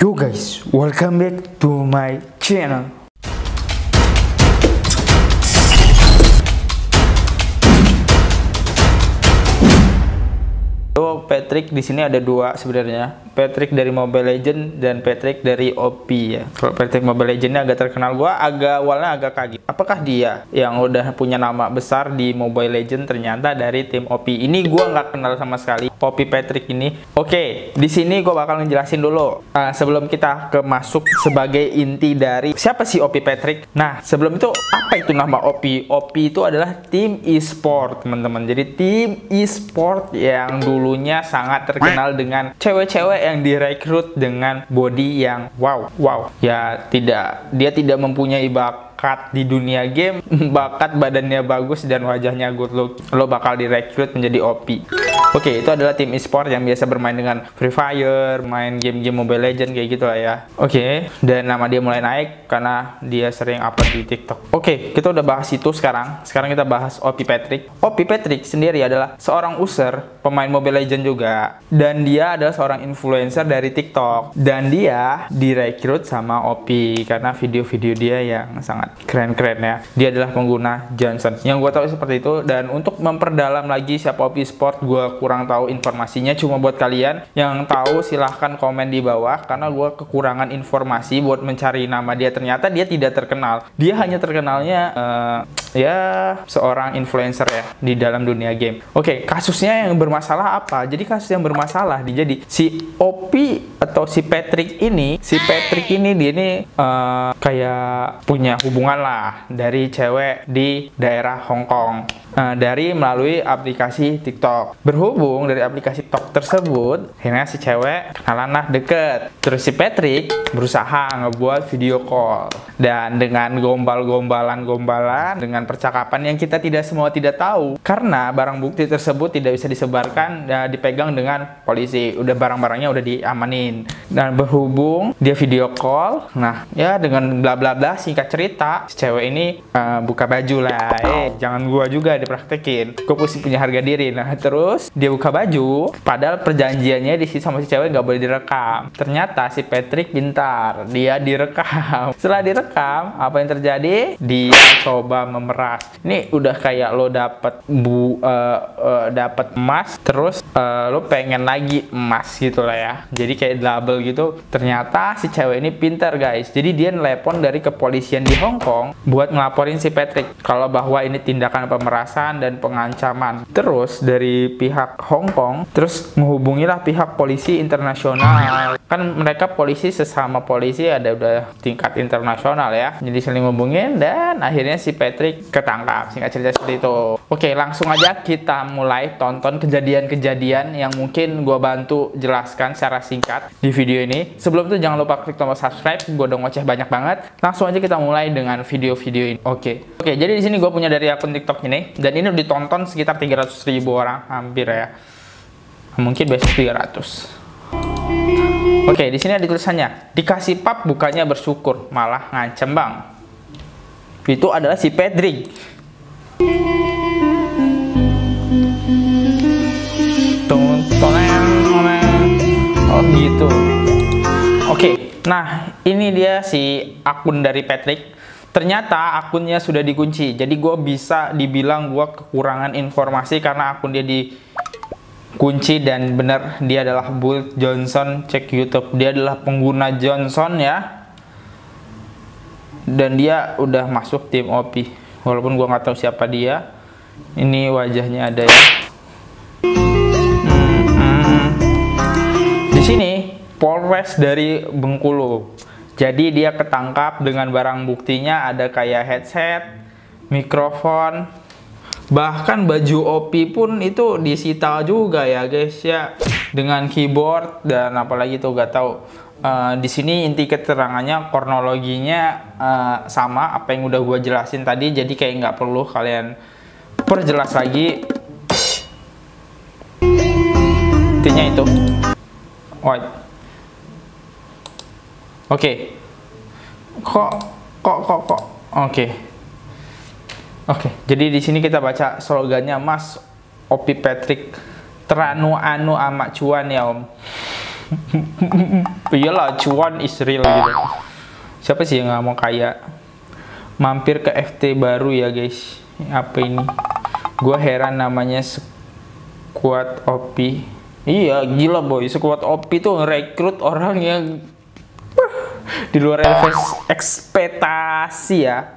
Yo guys, welcome back to my channel. Halo Patrick, di sini ada dua sebenarnya. Patrick dari Mobile Legend dan Patrick dari OP ya. Kalau Patrick Mobile Legend agak terkenal gua agak awalnya agak kaget. Apakah dia yang udah punya nama besar di Mobile Legend ternyata dari tim OP. Ini gua nggak kenal sama sekali OP Patrick ini. Oke, di sini gua bakal ngejelasin dulu. Uh, sebelum kita ke masuk sebagai inti dari siapa sih OP Patrick? Nah, sebelum itu apa itu nama OP? OP itu adalah tim e-sport, teman-teman. Jadi tim e-sport yang dulunya sangat terkenal dengan cewek-cewek yang direkrut dengan body yang wow, wow. Ya tidak, dia tidak mempunyai bakat di dunia game, bakat badannya bagus dan wajahnya good look. Lo bakal direkrut menjadi OP. Oke, itu adalah tim e-sport yang biasa bermain dengan Free Fire, main game-game Mobile Legend kayak gitu lah ya. Oke, dan nama dia mulai naik karena dia sering upload di TikTok. Oke, kita udah bahas itu sekarang. Sekarang kita bahas OP Patrick. OP Patrick sendiri adalah seorang user, pemain Mobile Legend juga. Dan dia adalah seorang influencer dari TikTok. Dan dia direkrut sama OP karena video-video dia yang sangat keren-keren ya. Dia adalah pengguna Johnson. Yang gue tahu seperti itu. Dan untuk memperdalam lagi siapa OP Sport, gue kurang tahu informasinya cuma buat kalian yang tahu silahkan komen di bawah karena gue kekurangan informasi buat mencari nama dia. Ternyata dia tidak terkenal. Dia hanya terkenalnya uh, ya seorang influencer ya di dalam dunia game oke kasusnya yang bermasalah apa jadi kasus yang bermasalah jadi si Opi atau si Patrick ini si Patrick ini dia ini uh, kayak punya hubungan lah dari cewek di daerah Hong Kong uh, dari melalui aplikasi TikTok berhubung dari aplikasi TikTok tersebut, akhirnya si cewek kenalan lah deket. Terus si Patrick berusaha ngebuat video call. Dan dengan gombal-gombalan-gombalan, dengan percakapan yang kita tidak semua tidak tahu. Karena barang bukti tersebut tidak bisa disebarkan dan dipegang dengan polisi. Udah barang-barangnya udah diamanin. Dan berhubung dia video call, nah ya dengan bla bla bla singkat cerita, si cewek ini uh, buka baju lah. Eh, jangan gua juga dipraktekin. Gue pusing punya harga diri. Nah, terus dia buka baju, padahal perjanjiannya di sini sama si cewek nggak boleh direkam. Ternyata si Patrick pintar, dia direkam. Setelah direkam, apa yang terjadi? Dia coba memeras. Ini udah kayak lo dapet bu, uh, uh, dapet emas, terus uh, lo pengen lagi emas gitu lah ya. Jadi kayak double gitu. Ternyata si cewek ini pintar guys. Jadi dia nelpon dari kepolisian di Hong Kong buat ngelaporin si Patrick kalau bahwa ini tindakan pemerasan dan pengancaman. Terus dari pihak Hong Kong terus menghubungilah pihak polisi internasional kan mereka polisi sesama polisi ada udah tingkat internasional ya jadi saling menghubungin dan akhirnya si Patrick ketangkap singkat cerita seperti itu oke langsung aja kita mulai tonton kejadian-kejadian yang mungkin gue bantu jelaskan secara singkat di video ini sebelum itu jangan lupa klik tombol subscribe gue udah ngoceh banyak banget langsung aja kita mulai dengan video-video ini oke oke jadi di sini gue punya dari akun TikTok ini dan ini udah ditonton sekitar 300 ribu orang hampir ya. Mungkin besok 300. Oke, di sini ada tulisannya. Dikasih pap bukannya bersyukur, malah ngancem, Bang. Itu adalah si Pedri. Oh gitu. Oke, nah ini dia si akun dari Patrick. Ternyata akunnya sudah dikunci. Jadi gue bisa dibilang gue kekurangan informasi karena akun dia di kunci dan benar dia adalah Bull Johnson. Cek YouTube. Dia adalah pengguna Johnson ya dan dia udah masuk tim OP walaupun gua nggak tahu siapa dia ini wajahnya ada ya. Hmm, hmm. di sini Polres dari Bengkulu. Jadi dia ketangkap dengan barang buktinya ada kayak headset mikrofon bahkan baju OP pun itu disita juga ya guys ya. Dengan keyboard dan apalagi tuh gak tahu uh, di sini inti keterangannya kronologinya uh, sama apa yang udah gue jelasin tadi jadi kayak nggak perlu kalian perjelas lagi intinya itu white oke okay. kok kok kok kok oke okay. Oke, jadi di sini kita baca slogannya Mas Opi Patrick Teranu anu amak cuan ya Om. iyalah cuan is real gitu. Siapa sih yang nggak mau kaya mampir ke FT baru ya guys? Apa ini? Gue heran namanya squad OP iya gila boy. Squad OP tuh ngerekrut orang yang di luar ekspektasi ya.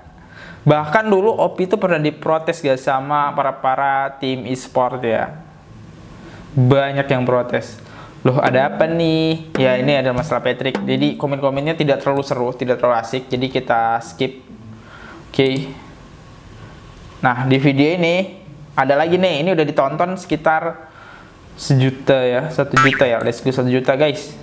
Bahkan dulu OP itu pernah diprotes gak sama para para tim e-sport ya. Banyak yang protes loh ada apa nih? Ya ini ada masalah Patrick. Jadi komen-komennya tidak terlalu seru tidak terlalu asik. Jadi kita skip. Oke. Okay. nah di video ini ada lagi nih. Ini udah ditonton sekitar sejuta ya satu juta ya. Let's go satu juta guys.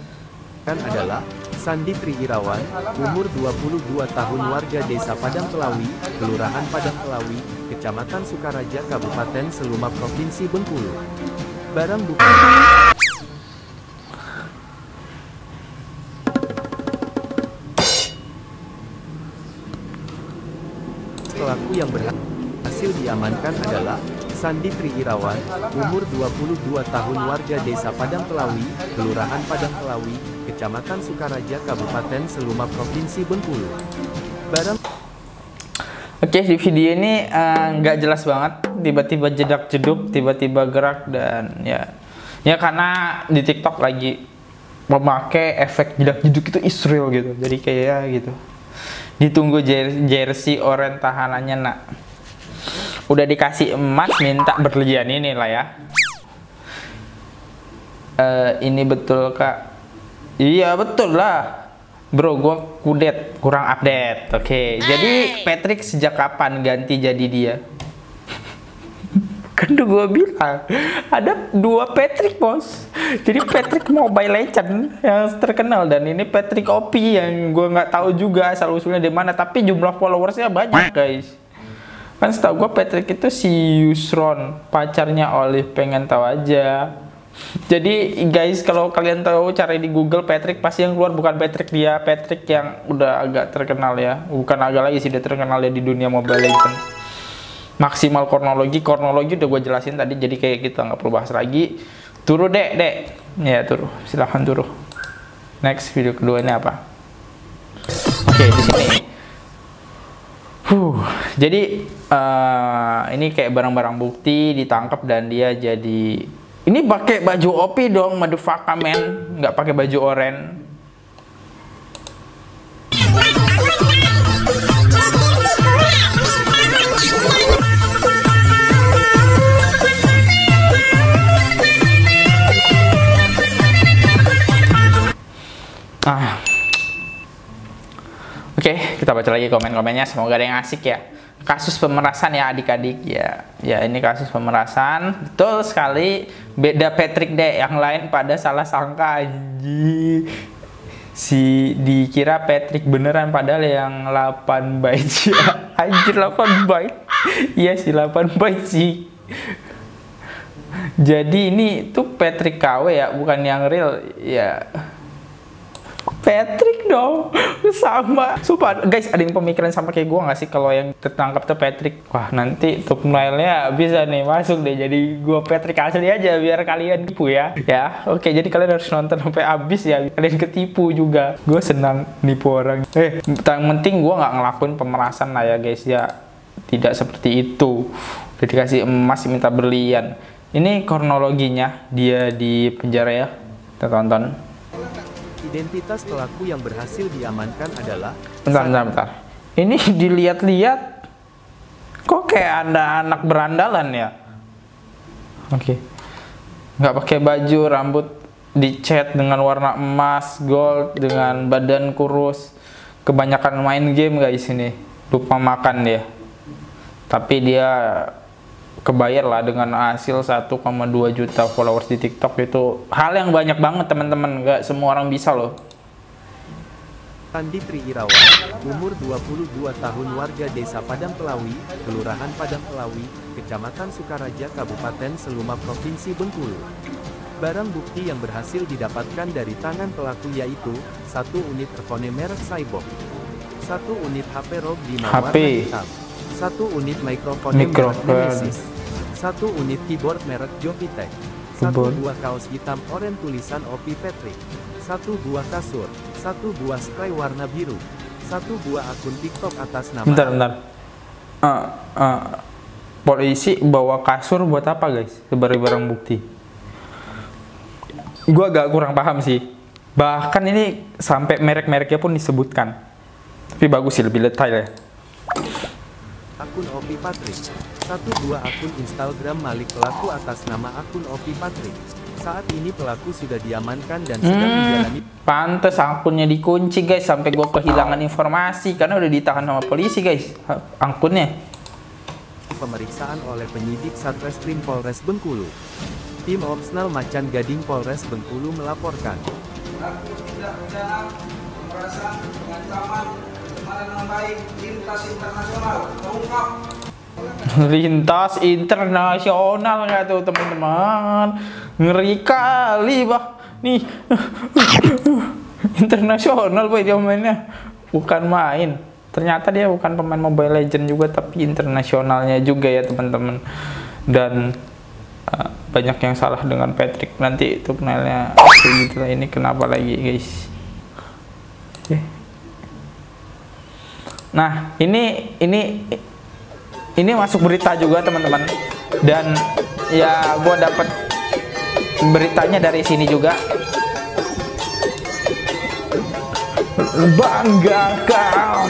Kan adalah Sandi Triirawan, umur 22 tahun warga Desa Padang Kelawi, Kelurahan Padang Kelawi, Kecamatan Sukaraja, Kabupaten Seluma, Provinsi Bengkulu. Barang bukti yang berhasil diamankan adalah Sandi Triirawan, umur 22 tahun warga Desa Padang Kelawi, Kelurahan Padang Kelawi, Kecamatan Sukaraja, Kabupaten Seluma, Provinsi Bengkulu. Barang Oke, di video ini eh, nggak uh, jelas banget, tiba-tiba jedak jeduk, tiba-tiba gerak dan ya, ya karena di TikTok lagi memakai efek jedak jeduk itu Israel gitu, jadi kayak gitu ditunggu jersey oren tahanannya nak. Udah dikasih emas minta berlian ini lah ya. Uh, ini betul kak? Iya betul lah. Bro gua kudet kurang update. Oke okay. jadi Patrick sejak kapan ganti jadi dia? Kan gue bilang ada dua Patrick bos jadi Patrick Mobile Legend yang terkenal. Dan ini Patrick OP yang gue nggak tahu juga asal usulnya di mana. Tapi jumlah followersnya banyak guys. Kan setahu gue Patrick itu si Yusron pacarnya Olive pengen tahu aja. Jadi guys kalau kalian tahu cari di Google Patrick pasti yang keluar. Bukan Patrick dia Patrick yang udah agak terkenal ya. Bukan agak lagi sih dia terkenal ya di dunia Mobile Legend maksimal kronologi kronologi udah gue jelasin tadi jadi kayak kita nggak perlu bahas lagi turu dek dek. Ya turu silahkan turu next video kedua ini apa? Oke okay, di sini. Huh. Jadi uh, ini kayak barang-barang bukti ditangkap dan dia jadi ini pakai baju opi dong motherfucker men nggak pakai baju oren Ah. Oke, okay, kita baca lagi komen-komennya. Semoga ada yang asik ya. Kasus pemerasan ya adik-adik ya. Ya ini kasus pemerasan. Betul sekali. Beda Patrick deh. Yang lain pada salah sangka aja. Si dikira Patrick beneran padahal yang 8 byte sih. Anjir 8 byte. Iya sih 8 byte sih. Jadi ini tuh Patrick KW ya, bukan yang real ya. Patrick dong. Sama. Sumpah guys ada yang pemikiran sama kayak gue gak sih kalau yang tertangkap tuh Patrick? Wah nanti thumbnailnya bisa nih. Masuk deh jadi gue Patrick asli aja biar kalian tipu ya. Ya oke jadi kalian harus nonton sampai habis ya. Kalian ketipu juga. Gue senang nipu orang. Eh yang penting gue nggak ngelakuin pemerasan lah ya guys ya. Tidak seperti itu. Udah dikasih emas minta berlian. Ini kronologinya dia di penjara ya. Kita tonton Identitas pelaku yang berhasil diamankan adalah Bentar, bentar, bentar. Ini dilihat-lihat kok kayak ada anak berandalan ya? Oke. Okay. Nggak pakai baju, rambut dicat dengan warna emas, gold, dengan badan kurus. Kebanyakan main game guys ini. Lupa makan dia. Tapi dia kebayar lah dengan hasil 1,2 juta followers di TikTok itu hal yang banyak banget teman-teman. Nggak semua orang bisa loh. Andi Triirawan, umur 22 tahun warga Desa Padang Pelawi, Kelurahan Padang Pelawi, Kecamatan Sukaraja, Kabupaten Seluma, Provinsi Bengkulu. Barang bukti yang berhasil didapatkan dari tangan pelaku yaitu, satu unit earphone merek Cyborg, satu unit HP ROG di warna hitam, satu unit mikrofon merek Nemesis, satu unit keyboard merek Jovitech, Satu buah kaos hitam oranye tulisan Opi Patrick. Satu buah kasur. Satu buah spray warna biru. Satu buah akun TikTok atas nama Bentar, bentar. Eh, eh, polisi bawa kasur buat apa guys? Sebagai barang bukti. Gua agak kurang paham sih. Bahkan ini sampai merek-mereknya pun disebutkan. Tapi bagus sih, lebih detail ya. Akun Opi Patrick. Satu buah akun Instagram Malik pelaku atas nama akun Opi Patrick. Saat ini pelaku sudah diamankan dan sedang Hmm, menjalani pantes akunnya dikunci guys sampai gua kehilangan informasi karena udah ditahan sama polisi guys akunnya. pemeriksaan oleh penyidik Satreskrim Polres Bengkulu. Tim Opsnal Macan Gading Polres Bengkulu melaporkan. tindak pidana pemerasan pengancaman lintas internasional terungkap Lintas internasional nggak tuh teman-teman? Ngeri kali bah. Nih internasional boy dia mainnya. Bukan main. Ternyata dia bukan pemain Mobile Legend juga tapi internasionalnya juga ya teman-teman. Dan uh, banyak yang salah dengan Patrick nanti itu kenalnya gitu lah ini kenapa lagi guys. Oke. Nah, ini ini ini masuk berita juga teman-teman. Dan ya gue dapat beritanya dari sini juga. Bangga kau.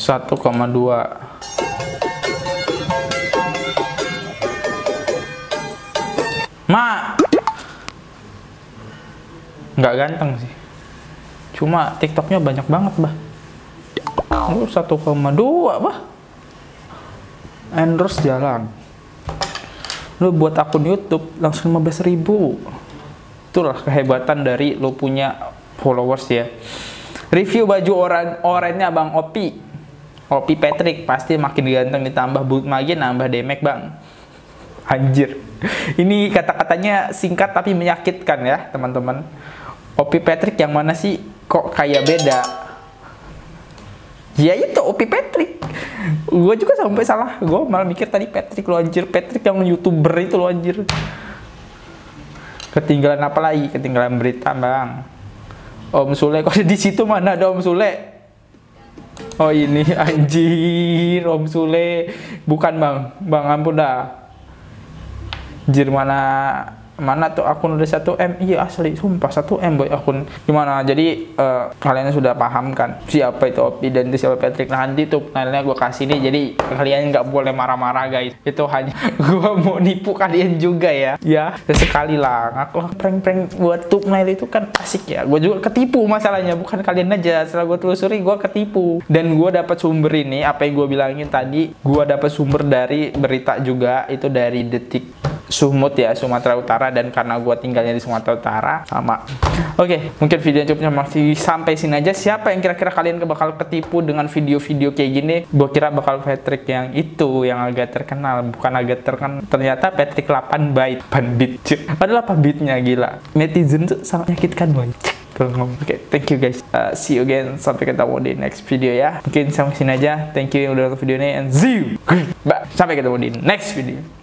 Satu koma dua nggak ganteng sih. Cuma tiktoknya banyak banget bah. Lu 1,2 bah. Endorse jalan. Lu buat akun YouTube langsung 15 ribu. Itulah kehebatan dari lu punya followers ya. Review baju oran oranye bang Opi. Opi Patrick pasti makin ganteng ditambah boot lagi nambah demek bang. Anjir. Ini kata-katanya singkat tapi menyakitkan ya, teman-teman. Opi Patrick yang mana sih kok kayak beda? Ya itu Opi Patrick. Gue juga sampai salah. Gue malah mikir tadi Patrick lo anjir. Patrick yang youtuber itu lo anjir. Ketinggalan apa lagi? Ketinggalan berita bang. Om Sule kok di situ mana ada Om Sule? Oh ini anjir Om Sule. Bukan bang. Bang ampun dah. Anjir mana mana tuh akun udah 1 M? Iya asli. Sumpah 1 M boy akun. Gimana? Jadi eh, kalian sudah paham kan? Siapa itu Opi dan itu siapa Patrick? Nah nanti tuh filenya gue kasih nih. Jadi kalian nggak boleh marah-marah guys. Itu hanya gue mau nipu kalian juga ya. Ya sekali lah. Ngaku prank-prank buat thumbnail itu kan asik ya. Gue juga ketipu masalahnya. Bukan kalian aja. Setelah gue telusuri gue ketipu. Dan gue dapat sumber ini. Apa yang gue bilangin tadi gue dapat sumber dari berita juga. Itu dari detik Sumut ya Sumatera Utara dan karena gue tinggalnya di Sumatera Utara sama. Oke mungkin video cukupnya masih sampai sini aja. Siapa yang kira-kira kalian bakal ketipu dengan video-video kayak gini? Gue kira bakal Patrick yang itu yang agak terkenal. Bukan agak terkenal ternyata Patrick 8 byte. 8 bit padahal 8 bitnya gila. Netizen tuh sangat menyakitkan ngomong. Oke thank you guys. Uh, see you again. Sampai ketemu di next video ya. Mungkin sampai sini aja. Thank you yang udah nonton video ini and see you. Bye sampai ketemu di next video